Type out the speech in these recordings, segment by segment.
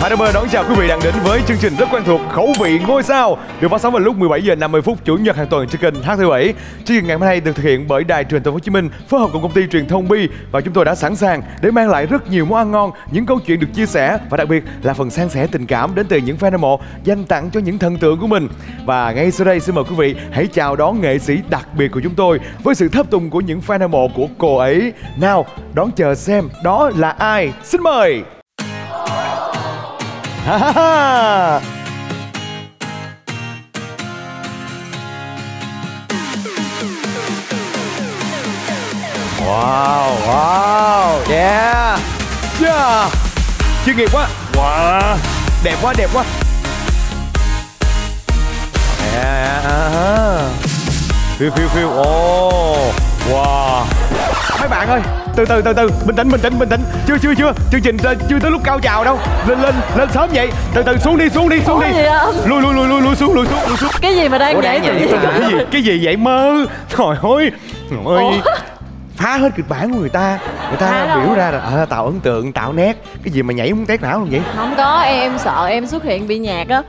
Hãy tất đón chào quý vị đang đến với chương trình rất quen thuộc Khẩu vị ngôi sao được phát sóng vào lúc 17 giờ 50 phút chủ nhật hàng tuần trên kênh HTV7. Chương trình ngày hôm nay được thực hiện bởi Đài Truyền thông Hồ Chí Minh phối hợp cùng công ty truyền thông Bi và chúng tôi đã sẵn sàng để mang lại rất nhiều món ăn ngon, những câu chuyện được chia sẻ và đặc biệt là phần san sẻ tình cảm đến từ những fan hâm mộ dành tặng cho những thần tượng của mình. Và ngay sau đây xin mời quý vị hãy chào đón nghệ sĩ đặc biệt của chúng tôi với sự thấp tùng của những fan hâm mộ của cô ấy. Nào, đón chờ xem đó là ai. Xin mời. Ha ha ha! Wow, wow, yeah, yeah, chuyên nghiệp quá, wow, đẹp quá, đẹp quá. Yeah, phiêu phiêu phiêu, oh, wow. Mấy bạn ơi, từ từ từ từ, bình tĩnh bình tĩnh bình tĩnh, chưa chưa chưa, chương trình chưa, chưa tới lúc cao trào đâu, lên lên lên sớm vậy, từ từ xuống đi xuống đi xuống Ủa đi, vậy lui lui lui lui lui xuống lui xuống lui xuống. cái gì mà đang Ủa, nhảy đang hả? cái gì cái gì vậy mơ? Trời ơi. Trời ơi? Phá hết kịch bản của người ta. Người Phá ta đâu? biểu ra là ờ, tạo ấn tượng tạo nét. Cái gì mà nhảy muốn tét não không vậy? Không có em, em sợ em xuất hiện bị nhạt á.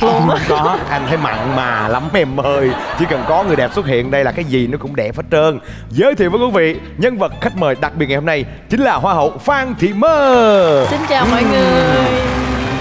Không có anh thấy mặn mà lắm em ơi. Chỉ cần có người đẹp xuất hiện đây là cái gì nó cũng đẹp hết trơn. Giới thiệu với quý vị nhân vật khách mời đặc biệt ngày hôm nay chính là hoa hậu phan thị mơ. Xin chào mọi người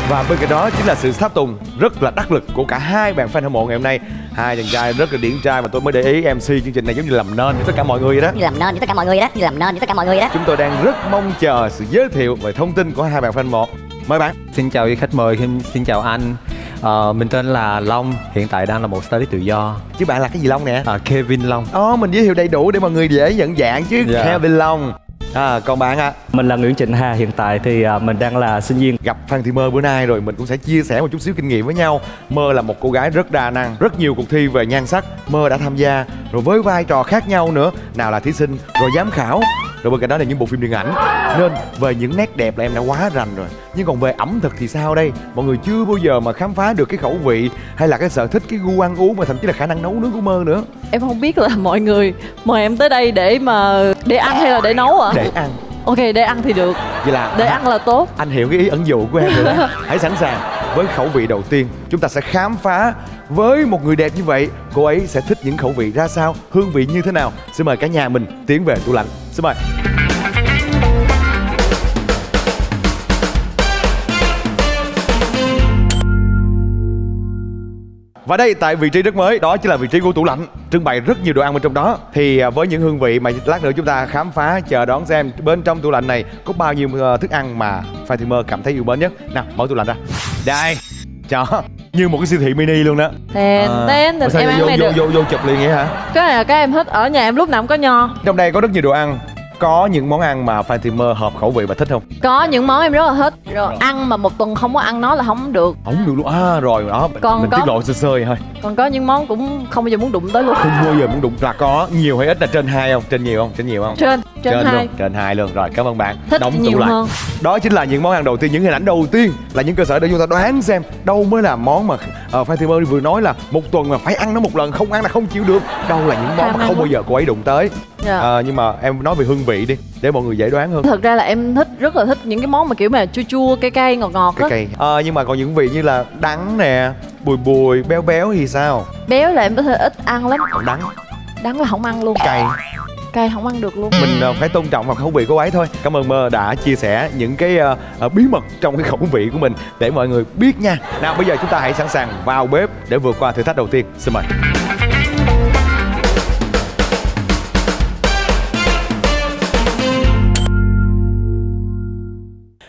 và bên cạnh đó chính là sự tháp tùng rất là đắc lực của cả hai bạn fan hâm mộ ngày hôm nay. Hai chàng trai rất là điển trai mà tôi mới để ý mc chương trình này giống như làm nên cho tất cả mọi người vậy đó. Như làm nên với tất cả mọi người đó như làm nên với tất cả mọi người đó. Chúng tôi đang rất mong chờ sự giới thiệu về thông tin của hai bạn fan hâm mộ. Mời bạn. Xin chào quý khách mời, xin, chào anh. Ờ, Mình tên là Long, hiện tại đang là một stylist tự do. Chứ bạn là cái gì long nè? À, Kevin Long. Ồ, mình giới thiệu đầy đủ để mọi người dễ nhận dạng chứ. Dạ. Kevin Long à, còn bạn ạ? Mình là Nguyễn Trịnh Hà, hiện tại thì à, mình đang là sinh viên. Gặp Phan Thị Mơ bữa nay rồi mình cũng sẽ chia sẻ một chút xíu kinh nghiệm với nhau. Mơ là một cô gái rất đa năng Rất nhiều cuộc thi về nhan sắc. Mơ đã tham gia Rồi với vai trò khác nhau nữa Nào là thí sinh, rồi giám khảo Rồi bên cạnh đó là những bộ phim điện ảnh. Nên về những nét đẹp là em đã quá rành rồi. Nhưng còn về ẩm thực thì sao đây? Mọi người chưa bao giờ mà khám phá được cái khẩu vị Hay là cái sở thích, cái gu ăn uống Và thậm chí là khả năng nấu nướng của Mơ nữa. Em không biết là mọi người mời em tới đây để mà để ăn hay là để nấu ạ? Để ăn. Ok để ăn thì được. Vậy là để ăn là tốt. Anh hiểu cái ý ẩn dụ của em rồi đó. Hãy sẵn sàng với khẩu vị đầu tiên. Chúng ta sẽ khám phá với một người đẹp như vậy. Cô ấy sẽ thích những khẩu vị ra sao, hương vị như thế nào. Xin mời cả nhà mình tiến về tủ lạnh. Xin mời. Và đây tại vị trí rất mới đó chính là vị trí của tủ lạnh. Trưng bày rất nhiều đồ ăn bên trong đó. Thì à, với những hương vị mà lát nữa chúng ta khám phá chờ đón xem bên trong tủ lạnh này có bao nhiêu ờ, thức ăn mà Mơ cảm thấy yêu mến nhất. Nào mở tủ lạnh ra. Đây cho như một cái siêu thị mini luôn đó. Tên, tên, Ủa sao em ăn vô, này vô, được. vô, vô chụp liền vậy hả? Cái này là cái em thích ở nhà em lúc nào cũng có nho. Trong đây có rất nhiều đồ ăn có những món ăn mà Mơ hợp khẩu vị và thích không? Có những món em rất là thích. Rồi ăn mà một tuần không có ăn nó là không được. Không được luôn. À rồi đó Còn mình có- tiết lộ sơ sơ vậy thôi. Còn có những món cũng không bao giờ muốn đụng tới luôn. Không bao giờ muốn đụng. Là có nhiều hay ít là trên hai không? Trên nhiều không? Trên nhiều không? Trên trên, hai. luôn trên hai luôn. Rồi cảm ơn bạn. Thích đóng nhiều tủ lạnh hơn. Đó chính là những món ăn đầu tiên những hình ảnh đầu tiên là những cơ sở để chúng ta đoán xem đâu mới là món mà uh, Mơ vừa nói là một tuần mà phải ăn nó một lần không ăn là không chịu được. Đâu là những món mà không bao giờ cô ấy đụng tới Dạ. Ờ, nhưng mà em nói về hương vị đi để mọi người dễ đoán hơn. Thật ra là em thích rất là thích những cái món mà kiểu mà chua chua cay cay ngọt ngọt cái cây Ờ, nhưng mà còn những vị như là đắng nè bùi bùi béo béo thì sao? Béo là em có thể ít ăn lắm. Còn đắng. Đắng là không ăn luôn. Cay. Cay không ăn được luôn. Mình ờ, phải tôn trọng vào khẩu vị của ấy thôi. Cảm ơn mơ đã chia sẻ những cái ờ, ờ, bí mật trong cái khẩu vị của mình để mọi người biết nha. Nào bây giờ chúng ta hãy sẵn sàng vào bếp để vượt qua thử thách đầu tiên. Xin mời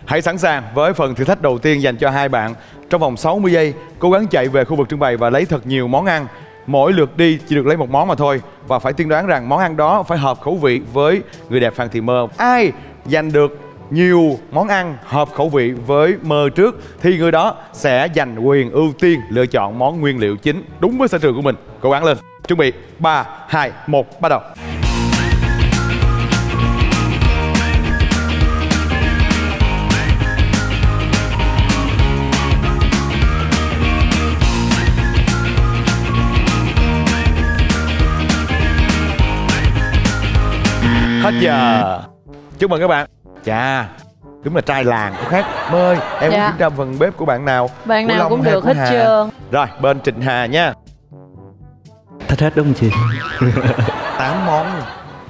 Hãy sẵn sàng với phần thử thách đầu tiên dành cho hai bạn. Trong vòng 60 giây, cố gắng chạy về khu vực trưng bày và lấy thật nhiều món ăn. Mỗi lượt đi chỉ được lấy một món mà thôi và phải tiên đoán rằng món ăn đó phải hợp khẩu vị với người đẹp Phan Thị Mơ. Ai giành được nhiều món ăn hợp khẩu vị với Mơ trước thì người đó sẽ giành quyền ưu tiên lựa chọn món nguyên liệu chính đúng với sở trường của mình. Cố gắng lên. Chuẩn bị 3 2 1 bắt đầu. Hết giờ. Chúc mừng các bạn. Chà đúng là trai làng có khác. Mơ ơi em muốn Dạ. kiểm tra phần bếp của bạn nào. Bạn Của nào Long cũng được hết Hà? trơn. Rồi bên trịnh hà nha. Thích hết đúng không chị? Tám món.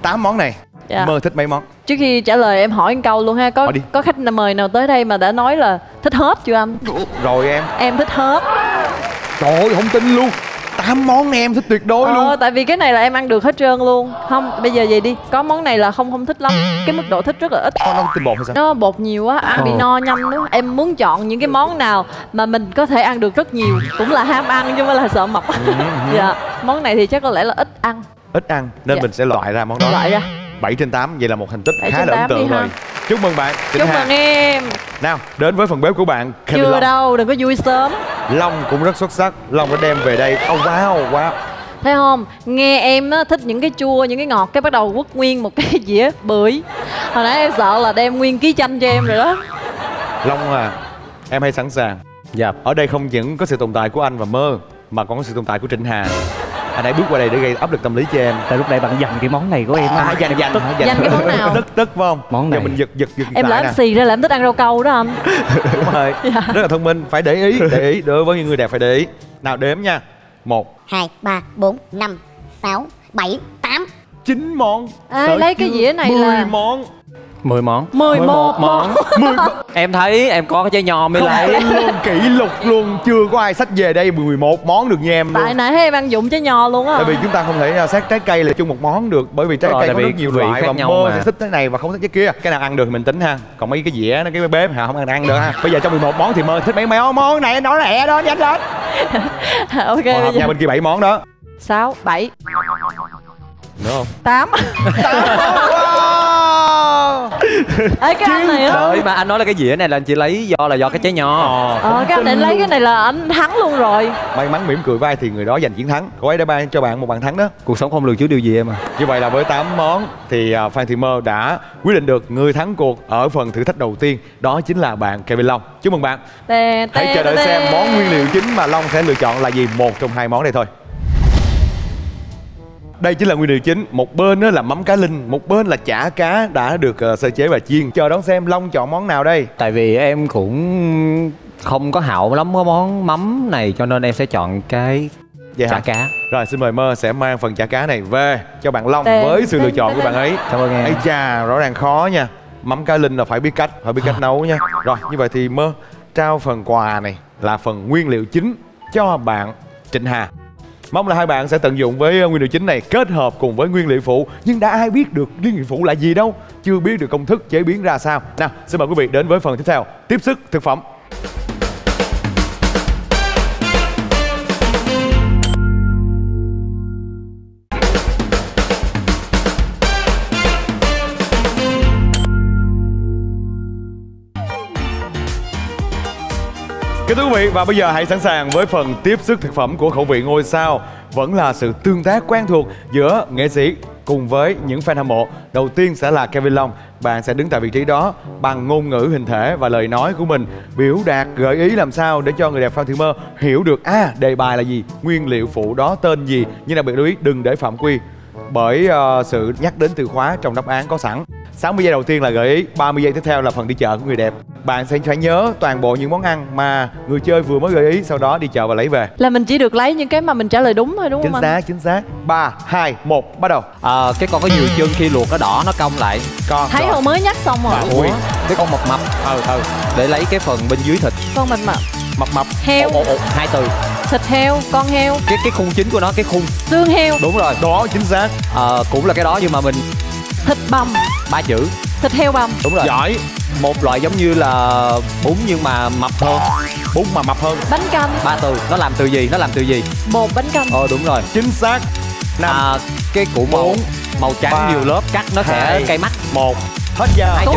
Tám món này. Dạ. mơ thích mấy món? Trước khi trả lời em hỏi một câu luôn ha có Hỏi đi. có khách nào mời nào tới đây mà đã nói là thích hết chưa anh? Rồi em. Em thích hết. Trời ơi không tin luôn tám món em thích tuyệt đối ờ, luôn. tại vì cái này là em ăn được hết trơn luôn. Không bây giờ vậy đi. Có món này là không không thích lắm. Cái mức độ thích rất là ít. Con nó tinh bột hay sao? Nó bột nhiều quá ăn bị Ờ. no nhanh đó em muốn chọn những cái món nào mà mình có thể ăn được rất nhiều. Cũng là ham ăn chứ không phải là sợ mập. Dạ. Món này thì chắc có lẽ là ít ăn. Ít ăn nên Dạ. mình sẽ loại ra món đó. Loại ra 7 trên 8 vậy là một thành tích khá là ấn tượng ha. rồi. chúc mừng bạn chúc Hà. mừng em. Nào đến với phần bếp của bạn Kevin chưa Long. đâu đừng có vui sớm. Long cũng rất xuất sắc. Long đã đem về đây. Oh wow wow. Thấy không? Nghe em á, thích những cái chua những cái ngọt cái bắt đầu quất nguyên một cái dĩa bưởi. Hồi nãy em sợ là đem nguyên ký chanh cho em rồi đó. Long à em hay sẵn sàng. Dạ. Ở đây không những có sự tồn tại của anh và mơ mà còn có sự tồn tại của Trịnh Hà anh hãy bước qua đây để gây áp lực tâm lý cho em. Tại lúc này bạn dành cái món này của em à, dành dành hả? Dành cái món nào? tức tức phải không? Món giờ này. mình giật giật giật em lỡ lại em xì ra là em thích ăn rau câu đó anh đúng rồi. Dạ. rất là thông minh. Phải để ý để ý. Đối với những người đẹp phải để ý. Nào đếm nha. Một. 2, 3, 4, 5, 6, 7, 8 chín món. Sợ lấy cái dĩa này 10 là- món 10 món. 11, 11 món. Em thấy em có cái trái nho mới lấy luôn kỷ lục luôn. Chưa có ai sách về đây 11 món được như em Tại nãy em ăn dụng trái nho luôn á. Tại vì chúng ta không thể à, xét trái cây là chung một món được Bởi vì trái Rồi, cây có rất nhiều loại Và mơ sẽ thích cái này và không thích cái kia. Cái nào ăn được thì mình tính ha. Còn mấy cái dĩa nó cái bếp hả? Không ăn ăn được ha. Bây giờ trong 11 món thì mơ thích mấy mấy món này nó lẹ đó nhanh lên. Ok Còn bây nhà bên kia 7 món đó. 6, 7 Đúng không? 8 Ê cái anh này á. Trời mà anh nói là cái dĩa này là anh chỉ lấy do là do cái trái nho ờ. ờ. Cái anh định lấy cái này là anh thắng luôn rồi. May mắn mỉm cười vai thì người đó giành chiến thắng. Cô ấy đã ban cho bạn một bàn thắng đó. Cuộc sống không lường trước điều gì em à? Như vậy là với 8 món thì à, Phan Thị Mơ đã quyết định được người thắng cuộc ở phần thử thách đầu tiên. Đó chính là bạn Kevin Long. Chúc mừng bạn. Hãy chờ đợi xem món nguyên liệu chính mà Long sẽ lựa chọn là gì. Một trong hai món này thôi. Đây chính là nguyên liệu chính. Một bên đó là mắm cá linh Một bên là chả cá đã được ờ, sơ chế và chiên. Chờ đón xem Long chọn món nào đây. Tại vì em cũng không có hảo lắm cái món mắm này cho nên em sẽ chọn cái Vậy chả hả? cá. Rồi xin mời Mơ sẽ mang phần chả cá này về cho bạn Long Tè, Với sự tè, lựa chọn tè, của bạn ấy. Cảm ơn em. Ây chà, rõ ràng khó nha. Mắm cá linh là phải biết cách, phải biết cách nấu nha. Rồi, như vậy thì Mơ trao phần quà này là phần nguyên liệu chính cho bạn Trịnh Hà Mong là hai bạn sẽ tận dụng với ờ, nguyên liệu chính này kết hợp cùng với nguyên liệu phụ. Nhưng đã ai biết được nguyên liệu phụ là gì đâu? Chưa biết được công thức chế biến ra sao. Nào, xin mời quý vị đến với phần tiếp theo. Tiếp sức thực phẩm. Kính thưa quý vị và bây giờ hãy sẵn sàng với phần tiếp sức thực phẩm của khẩu vị ngôi sao. Vẫn là sự tương tác quen thuộc giữa nghệ sĩ cùng với những fan hâm mộ. Đầu tiên sẽ là Kevin Long. Bạn sẽ đứng tại vị trí đó bằng ngôn ngữ hình thể và lời nói của mình Biểu đạt gợi ý làm sao để cho người đẹp Phan Thị Mơ hiểu được À đề bài là gì, nguyên liệu phụ đó tên gì. Nhưng đặc biệt lưu ý đừng để phạm quy bởi ờ, sự nhắc đến từ khóa trong đáp án có sẵn. 60 giây đầu tiên là gợi ý 30 giây tiếp theo là phần đi chợ của người đẹp. Bạn sẽ phải nhớ toàn bộ những món ăn mà người chơi vừa mới gợi ý Sau đó đi chợ và lấy về. Là mình chỉ được lấy những cái mà mình trả lời đúng thôi đúng Chính không anh? xác, chính xác. 3, 2, 1, bắt đầu. À, cái con có nhiều chân khi luộc nó đỏ nó cong lại. Con Thấy hồi mới nhắc xong rồi Ủa, Ui. cái con mập mập. Ừ, ừ, để lấy cái phần bên dưới thịt. Con mình mà mập mập. Heo. Ồ, ồ, ồ, hai từ Thịt heo, con heo, cái cái khung chính của nó cái khung. Xương heo, đúng rồi. Đó, chính xác. À, cũng là cái đó nhưng mà mình thịt bằm, ba chữ. Thịt heo bằm. Đúng rồi. Giỏi một loại giống như là bún nhưng mà mập hơn. Bún mà mập hơn. Bánh canh, ba từ. Nó làm từ gì? Nó làm từ gì? Bột bánh canh. Ờ đúng rồi. Chính xác. 5, à, cái củ màu Bốn, màu trắng ba, nhiều lớp cắt nó sẽ hai, cay mắt. 1 Hết giờ. Hai chữ.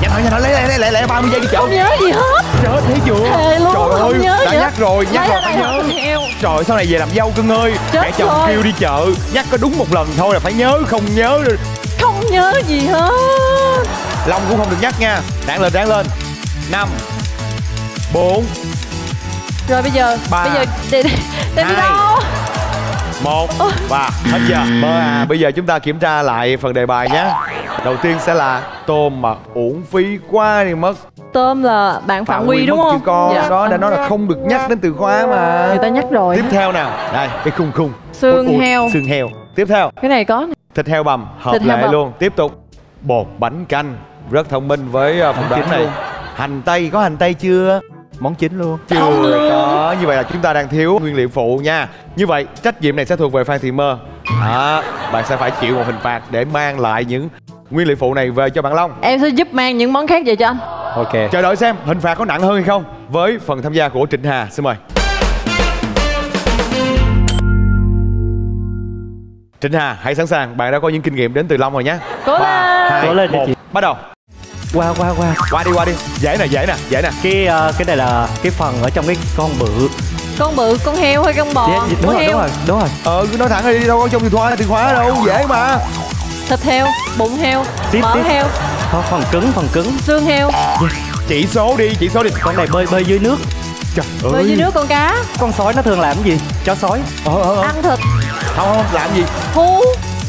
Nhanh thôi, nhanh thôi, lấy, lấy, lấy, lấy, lấy 30 giây đi chợ. Không nhớ gì hết. Chết thấy chưa? Thề luôn, Trời ơi, nhớ đã nhắc rồi, nhắc rồi nhớ. thịt heo Trời sau này về làm dâu cưng ơi Chết Mẹ chồng kêu đi chợ. Nhắc có đúng một lần thôi là phải nhớ Không nhớ Không nhớ gì hết. Long cũng không được nhắc nha. Ráng lên ráng lên. 5 4 Rồi bây giờ Ba, Bây giờ để, để, để đi đâu? 1 Và hết giờ à Bây giờ chúng ta kiểm tra lại phần đề bài nhé đầu tiên sẽ là tôm mà uổng phí quá đi mất. Tôm là bạn phạm quy đúng mất không? con Dạ. đó đã nói là không được nhắc đến từ khóa mà. Người ta nhắc rồi. Tiếp theo nào. Đây cái khung khung. Xương Ui, ui, heo. xương heo. Tiếp theo. Cái này có nè. thịt heo bằm hợp Thịt heo lệ bằm. luôn. Tiếp tục. Bột bánh canh. Rất thông minh với uh, phỏng đoán chính này. luôn. hành tây có hành tây chưa? Món chính luôn. Chưa có. như vậy là chúng ta đang thiếu nguyên liệu phụ nha. Như vậy trách nhiệm này sẽ thuộc về phan thị mơ. Đó bạn sẽ phải chịu một hình phạt để mang lại những nguyên liệu phụ này về cho bạn long. Em sẽ giúp mang những món khác về cho anh. Ok. Chờ đợi xem hình phạt có nặng hơn hay không với phần tham gia của trịnh hà. Xin mời. Trịnh hà hãy sẵn sàng. Bạn đã có những kinh nghiệm đến từ long rồi nhé. Cố lên. Cố lên một chị. bắt đầu. Qua qua qua. Qua đi qua đi. Dễ nè dễ nè dễ nè. Cái ờ, cái này là cái phần ở trong cái con bự. Con bự con heo hay con bò? Dạ, con đúng rồi heo. đúng rồi đúng rồi. Ờ cứ nói thẳng đi đâu có trong từ khóa từ khóa đâu. Dễ mà thịt heo bụng heo Tiếp, mỡ tiếp. heo. Có phần cứng phần cứng. Xương heo. Chỉ số đi chỉ số đi. Con này bơi bơi dưới nước. Trời bơi dưới nước con cá. Con sói nó thường làm cái gì? Chó sói. Ờ ờ ờ. Ăn thịt. Không không làm gì? Hú.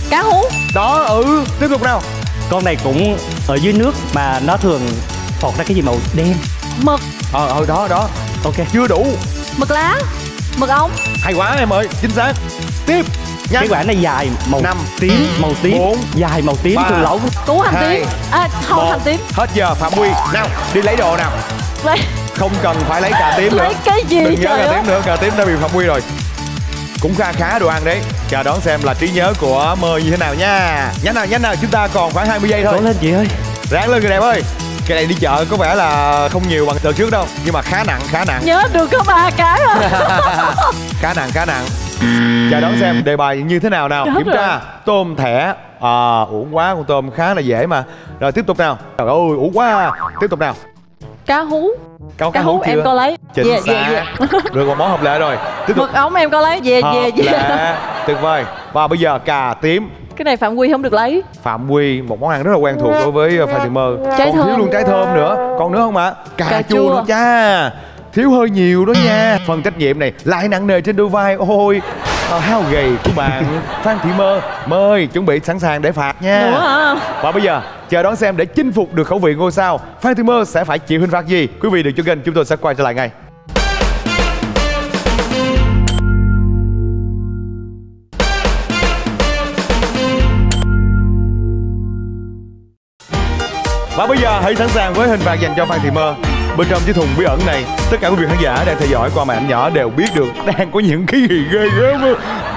Cá hú. Đó ừ. Tiếp tục nào. Con này cũng ở dưới nước mà nó thường phọt ra cái gì màu đen? Mực. Ờ ờ đó đó. Ok. Chưa đủ. Mực lá mực ong hay quá em ơi chính xác. Tiếp. Nhanh. Cái quả này dài màu Năm. tím màu tím Bốn. dài màu tím Ba. thường lẩu củ hành tím. À không Một. hành tím. Hết giờ phạm quy nào đi lấy đồ nào. Lấy. Không cần phải lấy cà tím nữa. Lấy cái gì đừng nhớ cà tím nữa cà tím đã bị phạm quy rồi. Cũng kha khá đồ ăn đấy. Chờ đón xem là trí nhớ của mơ như thế nào nha. Nhanh nào nhanh nào chúng ta còn khoảng 20 giây thôi. Cố lên chị ơi. Ráng lên người đẹp ơi cái này đi chợ có vẻ là không nhiều bằng đợt trước đâu nhưng mà khá nặng khá nặng. Nhớ được có ba cái à. Khá nặng khá nặng. Chờ đón xem đề bài như thế nào nào. Chết kiểm rồi. tra tôm thẻ. À uổng quá con tôm khá là dễ mà. Rồi tiếp tục nào. Trời ơi uổng quá. Tiếp tục nào. Cá hú. Câu cá hú em có lấy. Chính Về, về, xác về. được một món hợp lệ rồi. Tiếp tục. Mực ống em có lấy. Về về về tuyệt vời. Và bây giờ cà tím cái này phạm quy không được lấy. Phạm quy một món ăn rất là quen thuộc đối với phan thị mơ. Trái còn thiếu thơm. luôn trái thơm nữa. Còn nữa không ạ? Cà, Cà chua chua. nữa cha. Thiếu hơi nhiều đó nha. Phần trách nhiệm này lại nặng nề trên đôi vai. Ôi ờ, hao gầy của bạn phan thị mơ. Mời chuẩn bị sẵn sàng để phạt nha. Và bây giờ chờ đón xem để chinh phục được khẩu vị ngôi sao phan thị mơ sẽ phải chịu hình phạt gì. Quý vị đừng cho kênh chúng tôi sẽ quay trở lại ngay Và bây giờ hãy sẵn sàng với hình phạt dành cho Phan Thị Mơ. Bên trong chiếc thùng bí ẩn này Tất cả quý vị khán giả đang theo dõi qua màn ảnh nhỏ đều biết được Đang có những cái gì ghê gớm.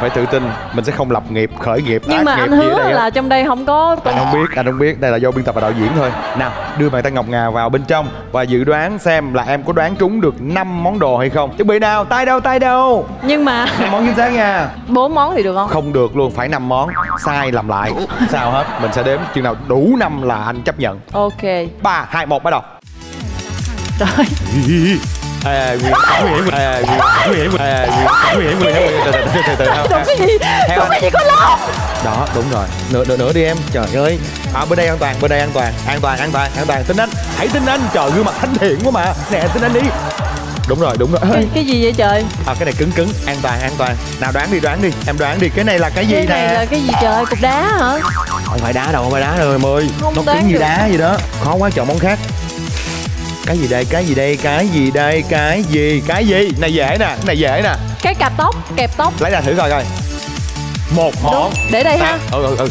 Phải tự tin mình sẽ không lập nghiệp, khởi nghiệp, nhưng mà nghiệp anh hứa là trong đây không có Anh không biết, anh không biết, đây là do biên tập và đạo diễn thôi. Nào, đưa bàn tay ngọc ngà vào bên trong Và dự đoán xem là em có đoán trúng được 5 món đồ hay không. Chuẩn bị nào, tay đâu, tay đâu? Nhưng mà năm món chính xác nha. bốn món thì được không? Không được luôn, phải 5 món. Sai làm lại, sao hết Mình sẽ đếm chừng nào đủ năm là anh chấp nhận. Ok. 3, 2, 1, bắt đầu À, à, à, từ từ, từ từ, từ, đụng cái gì? anh. cái gì có lông Đó, đúng rồi. Nữa, nữa, nữa đi em, trời ơi. À, bên đây an toàn, bên đây an toàn. An toàn, an toàn, an toàn, tin anh. Hãy tin anh, trời gương mặt thân thiện quá mà. Nè, tin anh đi. Đúng rồi, đúng rồi. Cái, cái gì vậy trời? À, cái này cứng cứng, an toàn, an toàn. Nào đoán đi, đoán đi, em đoán đi. Cái này là cái gì cái này nè? là cái gì trời? Cục đá hả? Không phải đá đâu, không phải đá đâu em ơi. Không Nó cứng như đá gì đó. Khó quá, chọn món khác cái gì đây, cái gì đây, cái gì đây, cái gì, cái gì? Này dễ nè, này dễ nè. Cái cạp tóc kẹp tóc. Lấy ra thử coi coi. Một món để đây ha. ừ ừ ừ.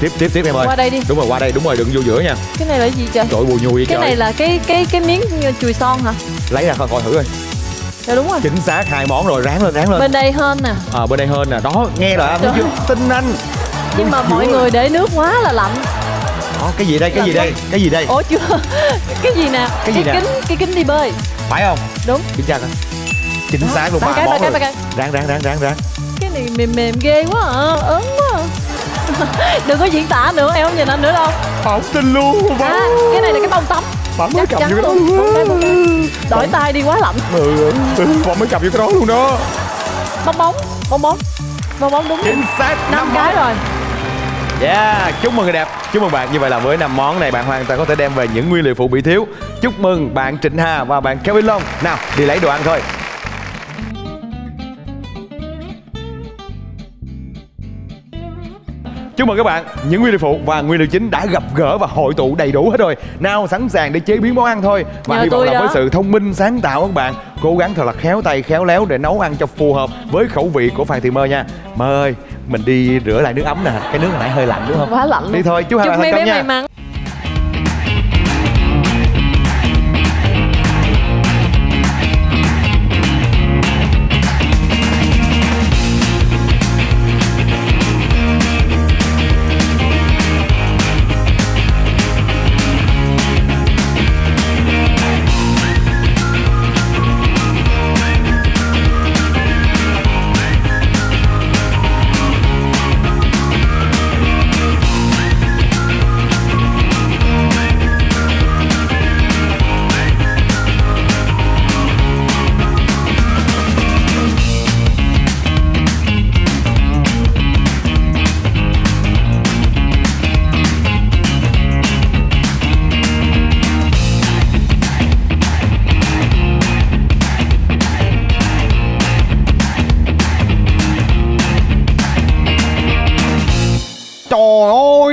Tiếp tiếp tiếp em ơi. Qua đây đi. Đúng rồi qua đây đúng rồi đừng vô giữa nha. Cái này là cái gì trời? Trời bùi nhùi cái trời. này là cái cái cái miếng chùi son hả? Lấy ra coi coi thử coi. Dạ đúng rồi. Chính xác hai món rồi ráng lên ráng lên. Bên đây hơn nè. À, bên đây hơn nè. Đó nghe rồi anh chưa tin anh. Nhưng mà mọi người để nước quá là lạnh cái gì đây? Cái gì đây? cái gì đây? Ủa chưa. Cái gì nè? Cái gì nè? kính cái kính đi bơi. Phải không? Đúng. Kiểm tra coi. Chính Đó, xác luôn ba cái, ba món cái, rồi ba cái. ráng ráng ráng ráng ráng. Cái này mềm mềm ghê quá à ớn quá à. đừng có diễn tả nữa em không nhìn anh nữa đâu. Không tin luôn à cái này là cái bông tắm. Bạn mới cầm vô cái đó. luôn. Đổi tay đi quá lạnh. Ừ, ừ, bạn mới cầm vô cái đó luôn đó. Bong bóng bong bóng bong bóng đúng. Chính xác. Năm cái rồi Yeah, chúc mừng người đẹp. Chúc mừng bạn. Như vậy là với năm món này bạn hoàn toàn có thể đem về những nguyên liệu phụ bị thiếu. Chúc mừng bạn Trịnh Hà và bạn Kevin Long. Nào, đi lấy đồ ăn thôi. chúc mừng các bạn những nguyên liệu phụ và nguyên liệu chính đã gặp gỡ và hội tụ đầy đủ hết rồi nào sẵn sàng để chế biến món ăn thôi và Nhờ hy vọng là đó. với sự thông minh sáng tạo các bạn cố gắng thật là khéo tay khéo léo để nấu ăn cho phù hợp với khẩu vị của Phan Thị Mơ nha Mơ ơi mình đi rửa lại nước ấm nè. Cái nước hồi nãy hơi lạnh đúng không? Quá lạnh luôn. Đi thôi chúc hai bạn may mắn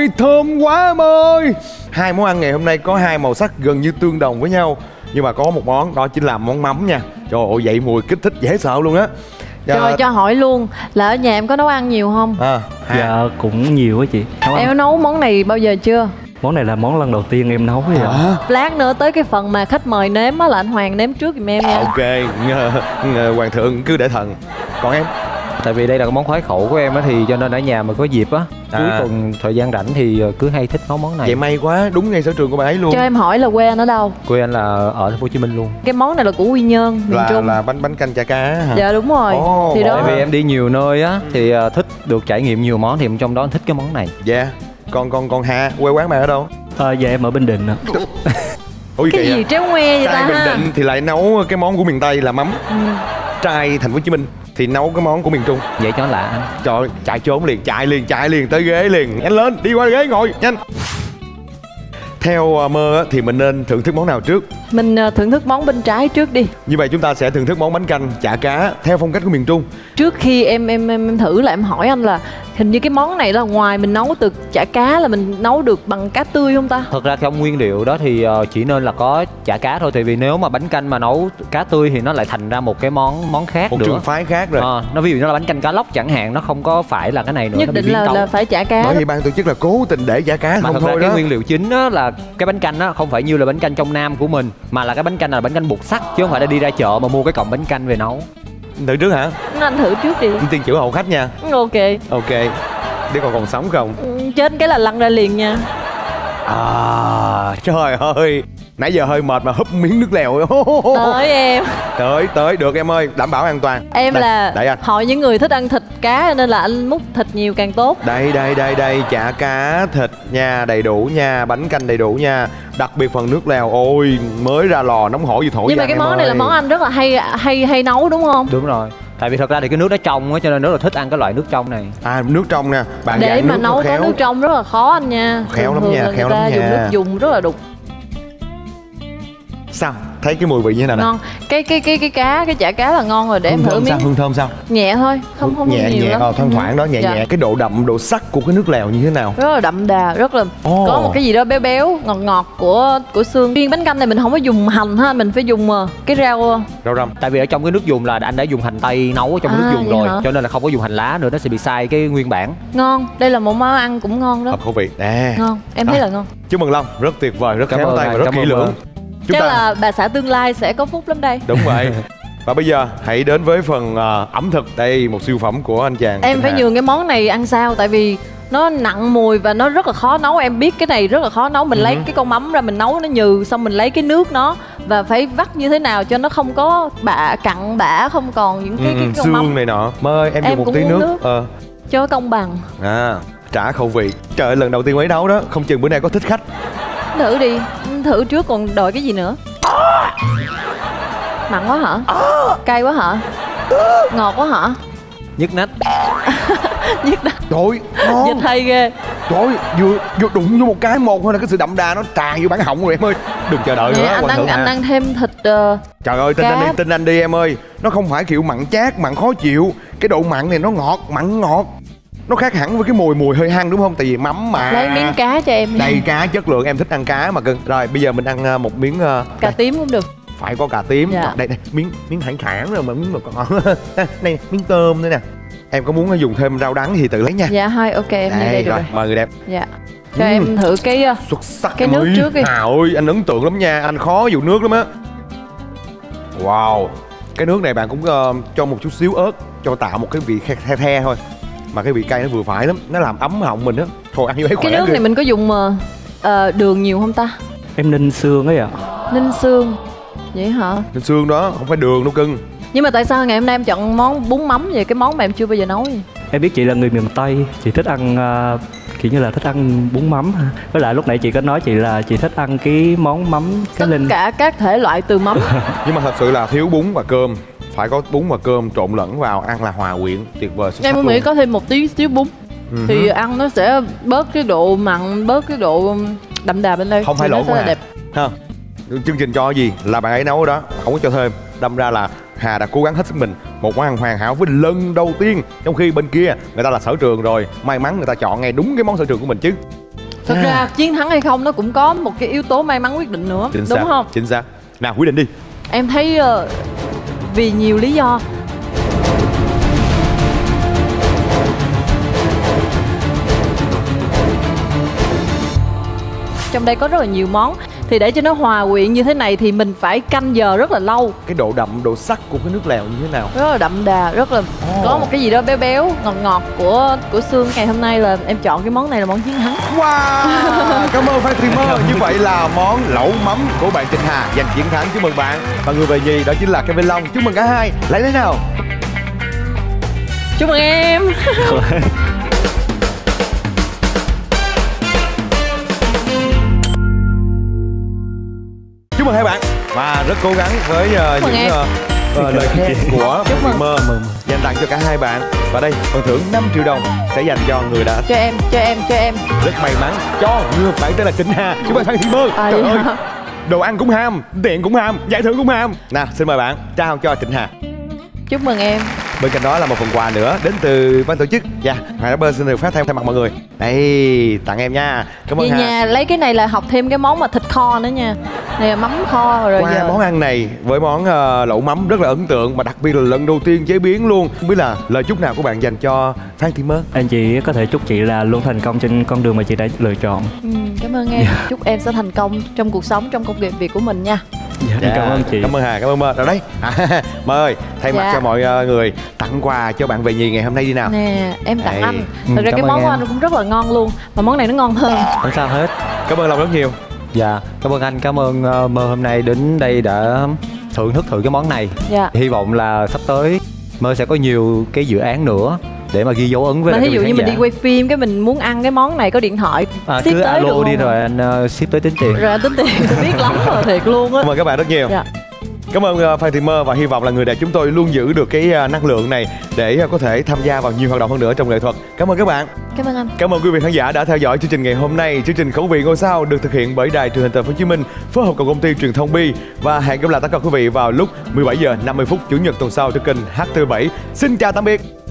ơi thơm quá em ơi. Hai món ăn ngày hôm nay có hai màu sắc gần như tương đồng với nhau. Nhưng mà có một món đó chính là món mắm nha. Trời ơi vậy mùi kích thích dễ sợ luôn á. Dạ, rồi cho hỏi luôn là ở nhà em có nấu ăn nhiều không? À, Hà. Dạ cũng nhiều á chị. Nấu ăn. em nấu món này bao giờ chưa? Món này là món lần đầu tiên em nấu vậy ạ. À, lát nữa tới cái phần mà khách mời nếm á là anh Hoàng nếm trước giùm em nha. Ok Hoàng thượng cứ để thần. Còn em tại vì đây là cái món khoái khẩu của em á thì cho nên ở nhà mà có dịp á À. cuối tuần thời gian rảnh thì ờ, cứ hay thích nấu món này. Vậy may quá đúng ngay sở trường của bạn ấy luôn. Cho em hỏi là quê anh ở đâu? Quê anh là ở thành phố hồ chí minh luôn. Cái món này là của quy nhơn miền là, trung. là bánh bánh canh chả cá hả? dạ đúng rồi. Ồ, thì đó. Tại vì em đi nhiều nơi á thì ờ, thích được trải nghiệm nhiều món thì trong đó thích cái món này. Dạ. Còn còn còn Hà quê quán bạn ở đâu? à, Dạ em ở Bình Định ạ. Ôi cái gì à. tréo ngoe vậy ta Trai Bình ha? Định thì lại nấu cái món của miền Tây là mắm Ừ. Trai thành phố Hồ Chí Minh thì nấu cái món của miền Trung. Vậy cho lạ anh Trời ơi, chạy trốn liền, chạy liền, chạy liền tới ghế liền. Nhanh lên, đi qua ghế ngồi, nhanh. Theo ờ, mơ thì mình nên thưởng thức món nào trước mình ờ, thưởng thức món bên trái trước đi. Như vậy chúng ta sẽ thưởng thức món bánh canh chả cá theo phong cách của miền Trung. Trước khi em em em, em thử là em hỏi anh là hình như cái món này là ngoài mình nấu từ chả cá là mình nấu được bằng cá tươi không ta? Thật ra trong nguyên liệu đó thì ờ, chỉ nên là có chả cá thôi tại vì nếu mà bánh canh mà nấu cá tươi thì nó lại thành ra một cái món món khác Một nữa. trường phái khác rồi. Ờ, nó ví dụ như là bánh canh cá lóc chẳng hạn nó không có phải là cái này nữa nhất nó bị định là là phải chả cá Bởi đó. vì ban tổ chức là cố tình để chả cá mà không thật ra thôi cái đó. nguyên liệu chính á là cái bánh canh á không phải như là bánh canh trong nam của mình mà là cái bánh canh là bánh canh bột sắt chứ không phải là đi ra chợ mà mua cái cọng bánh canh về nấu. Thử trước hả? anh thử trước đi. Tiên chữa hậu khách nha. Ok. Ok. Để còn còn sống không? Ừ, chết cái là lăn ra liền nha. À trời ơi Nãy giờ hơi mệt mà húp miếng nước lèo. Tới em. Tới tới. Được em ơi Đảm bảo an toàn. Em Đây, là Đây anh. hỏi những người thích ăn thịt cá nên là anh múc thịt nhiều càng tốt. Đây đây đây đây. Chả cá thịt nha Đầy đủ nha Bánh canh đầy đủ nha. Đặc biệt phần nước lèo. Ôi mới ra lò nóng hổi gì thổi nhưng mà cái món này là món anh rất là hay hay hay nấu đúng không? Đúng rồi. Tại vì thật ra thì cái nước nó trong á cho nên rất là thích ăn cái loại nước trong này. À nước trong nè. Bạn để mà nước nấu có nước trong rất là khó anh nha. Khéo lắm Thường nha, khéo lắm ta dùng nha. nước dùng rất là đục Sao? Thấy cái mùi vị như thế nào nè? Ngon. Cái cái cái cái cá cái chả cá là ngon rồi để em Hương thử thơm sao? miếng. Hương thơm sao? Nhẹ thôi không không nhẹ nhiều nhẹ. lắm. Ờ, thoang Ừ. thoảng đó nhẹ Dạ. nhẹ. Cái độ đậm độ sắc của cái nước lèo như thế nào? Rất là đậm đà rất là Ồ. có một cái gì đó béo béo ngọt ngọt của của xương. Riêng bánh canh này mình không có dùng hành ha mình phải dùng ờ, cái rau rau răm. Tại vì ở trong cái nước dùng là anh đã dùng hành tây nấu ở trong À, nước dùng rồi hả? cho nên là không có dùng hành lá nữa nó sẽ bị sai cái nguyên bản. Ngon đây là một món ăn cũng ngon đó. Hợp khẩu vị. Nè ngon em thấy À. là ngon. Chúc mừng long rất tuyệt vời rất Cảm khéo ơn tay và rất kỹ lưỡng. Chúng chắc ta là bà xã tương lai sẽ có phúc lắm đây. Đúng vậy. Và bây giờ hãy đến với phần ờ, ẩm thực đây một siêu phẩm của anh chàng. Em phải Hà. nhường cái món này ăn sao? Tại vì nó nặng mùi và nó rất là khó nấu. Em biết cái này rất là khó nấu. Mình lấy cái con mắm ra mình nấu nó nhừ xong mình lấy cái nước nó và phải vắt như thế nào cho nó không có bạ cặn bã không còn những cái Ừ, cái ừ, con xương mắm này nọ. Mời em, Em dùng một tí nước, nước. ờ. Cho công bằng. À trả khẩu vị. Trời lần đầu tiên mới nấu đó không chừng bữa nay có thích khách thử đi. Thử trước còn đòi cái gì nữa? Mặn quá hả? Cay quá hả? Ngọt quá hả? Nhức nách. Nhức đau trời ơi, ngon dịch hay ghê. trời ơi, vừa vừa đụng vô một cái một thôi là cái sự đậm đà nó tràn vô bản họng rồi em ơi. Đừng chờ đợi nữa anh đang anh đang thêm thịt ờ, trời ơi tin anh đi tin anh đi em ơi. Nó không phải kiểu mặn chát mặn khó chịu. Cái độ mặn này nó ngọt mặn ngọt nó khác hẳn với cái mùi mùi hơi hăng đúng không? Tại vì mắm mà lấy miếng cá cho em đầy cá chất lượng em thích ăn cá mà cưng. Rồi bây giờ mình ăn ờ, một miếng ờ, cà tím cũng được. Phải có cà tím. Dạ. đây đây miếng miếng hải sản rồi mà miếng mà còn. Đây miếng tôm nữa nè. Em có muốn dùng thêm rau đắng thì tự lấy nha. Dạ hai ok em đây được rồi rồi. mời người đẹp. Dạ. Cho Ừ. em thử cái ờ, xuất sắc Cái nước ơi. trước đi. à ơi anh ấn tượng lắm nha. Anh khó dùng nước lắm á. Wow. Cái nước này bạn cũng ờ, cho một chút xíu ớt cho tạo một cái vị khe the, the thôi mà cái vị cay nó vừa phải lắm nó làm ấm họng mình á. Thôi ăn như thế khỏe cái nước này mình có dùng ờ, ờ, đường nhiều không ta? Em ninh xương ấy ạ. Ninh xương vậy hả? Nên xương đó không phải đường đâu cưng. Nhưng mà tại sao ngày hôm nay em chọn món bún mắm vậy? Cái món mà em chưa bao giờ nấu vậy? Em biết chị là người miền tây chị thích ăn à, kiểu như là thích ăn bún mắm. Ha. với lại lúc nãy chị có nói chị là chị thích ăn cái món mắm tất cá linh. cả các thể loại từ mắm. Nhưng mà thật sự là thiếu bún và cơm phải có bún và cơm trộn lẫn vào ăn là hòa quyện tuyệt vời em cũng nghĩ có thêm một tí xíu bún. Ừ thì ăn nó sẽ bớt cái độ mặn bớt cái độ đậm đà bên đây. Không phải lỗi của Hà đẹp. Ha. Chương trình cho gì? Là bạn ấy nấu đó không có cho thêm. Đâm ra là Hà đã cố gắng hết sức mình. Một món ăn hoàn hảo với lần đầu tiên. Trong khi bên kia người ta là sở trường rồi. May mắn người ta chọn ngay đúng cái món sở trường của mình chứ. Thực ra chiến thắng hay không nó cũng có một cái yếu tố may mắn quyết định nữa chính đúng xác không? chính xác. Nào quyết định đi. Em thấy ờ, vì nhiều lý do. Trong đây có rất là nhiều món thì để cho nó hòa quyện như thế này thì mình phải canh giờ rất là lâu. Cái độ đậm độ sắc của cái nước lèo như thế nào? Rất là đậm đà rất là có một cái gì đó béo béo ngọt ngọt của của xương ngày hôm nay là em chọn cái món này là món chiến thắng. Wow, cảm ơn Phan Mơ. Như vậy là món lẩu mắm của bạn Trịnh Hà giành chiến thắng. Chúc mừng bạn. Và người về nhì đó chính là Kevin Long. Chúc mừng cả hai. Lấy thế nào? Chúc mừng em Và rất cố gắng với uh, mừng những ờ, ờ, lời khen của Chúc mừng. Mơ. Dành tặng cho cả hai bạn. Và đây phần thưởng 5 triệu đồng Sẽ dành cho người đã cho em cho em cho em. rất may mắn. Cho người bạn tên là Trịnh Hà. Chúc mừng Phan Thiên Mơ. À, Trời ơi. hả? Đồ ăn cũng ham, tiền cũng ham, giải thưởng cũng ham. Nào xin mời bạn trao cho Trịnh Hà. Chúc mừng em. Bên cạnh đó là một phần quà nữa đến từ ban tổ chức. Dạ, Hoàng Rapper xin được phát thay thay mặt mọi người. Đây, tặng em nha. Cảm ơn về Hà. nhà lấy cái này là học thêm cái món mà thịt kho nữa nha này là mắm kho rồi Qua giờ món ăn này với món ờ, lẩu mắm rất là ấn tượng mà đặc biệt là lần đầu tiên chế biến luôn. Không biết là lời chúc nào của bạn dành cho Phan Thị Mơ. anh chị có thể chúc chị là luôn thành công trên con đường mà chị đã lựa chọn ừ, cảm ơn em chúc em sẽ thành công trong cuộc sống trong công việc việc của mình nha dạ, em cảm ơn chị Cảm ơn Hà, cảm ơn Mơ. Rồi đấy. À, Mơ ơi, thay mặt Dạ. cho mọi ờ, người tặng quà cho bạn về nhì ngày hôm nay đi nào. nè em tặng Đây. anh Ừ, thật ra cảm cái món của anh cũng rất là ngon luôn mà món này nó ngon hơn không sao hết Cảm ơn Long rất nhiều. Dạ cảm ơn anh cảm ơn ờ, mơ hôm nay đến đây đã thưởng thức thử cái món này dạ hy vọng là sắp tới mơ sẽ có nhiều cái dự án nữa để mà ghi dấu ấn với mà ví dụ như mình giả. đi quay phim cái mình muốn ăn cái món này có điện thoại à, ship cứ tới alo luôn đi rồi anh ờ, ship tới tính tiền rồi tính tiền tôi biết lắm rồi thiệt luôn á Cảm ơn các bạn rất nhiều. Dạ. Cảm ơn ờ, Phan Thị Mơ và hy vọng là người đẹp chúng tôi luôn giữ được cái ờ, năng lượng này để ờ, có thể tham gia vào nhiều hoạt động hơn nữa trong nghệ thuật. Cảm ơn các bạn. cảm ơn anh Cảm ơn quý vị khán giả đã theo dõi chương trình ngày hôm nay. Chương trình khẩu vị ngôi sao được thực hiện bởi đài truyền hình Thành phố Hồ Chí Minh phối hợp cùng công ty truyền thông Bi và hẹn gặp lại tất cả quý vị vào lúc 17 giờ 50 phút chủ nhật tuần sau trên kênh HT7. Xin chào tạm biệt.